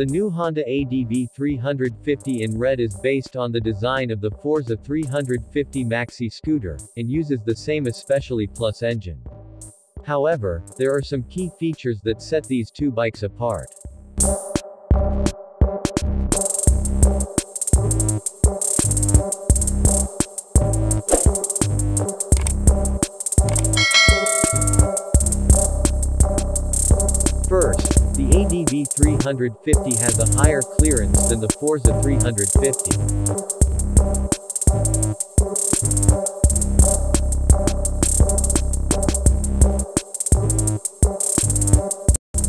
The new Honda ADV 350 in red is based on the design of the Forza 350 Maxi scooter, and uses the same eSP Plus engine. However, there are some key features that set these two bikes apart. 350 has a higher clearance than the Forza 350.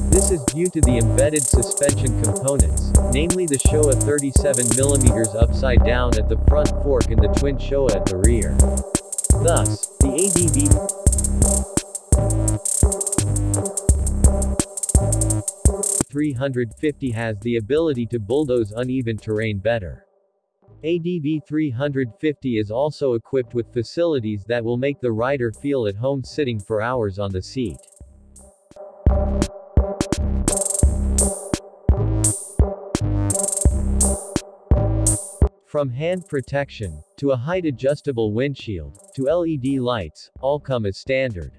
This is due to the embedded suspension components, namely the Showa 37mm upside down at the front fork and the twin Showa at the rear. Thus, the ADV 350 has the ability to bulldoze uneven terrain better. ADV 350 is also equipped with facilities that will make the rider feel at home sitting for hours on the seat. From hand protection, to a height-adjustable windshield, to LED lights, all come as standard.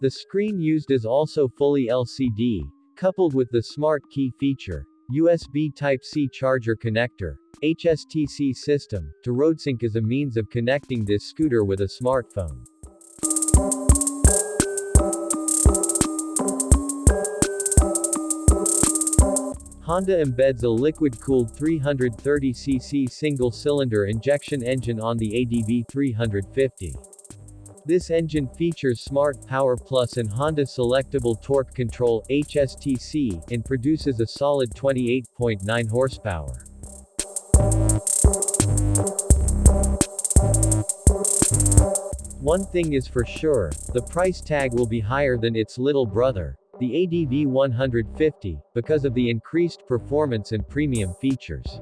The screen used is also fully LCD, coupled with the Smart Key feature, USB Type-C charger connector, HSTC system, to RoadSync as a means of connecting this scooter with a smartphone. Honda embeds a liquid-cooled 330cc single-cylinder injection engine on the ADV 350. This engine features Smart Power Plus and Honda Selectable Torque Control HSTC, and produces a solid 28.9 horsepower. One thing is for sure, the price tag will be higher than its little brother, the ADV 150, because of the increased performance and premium features.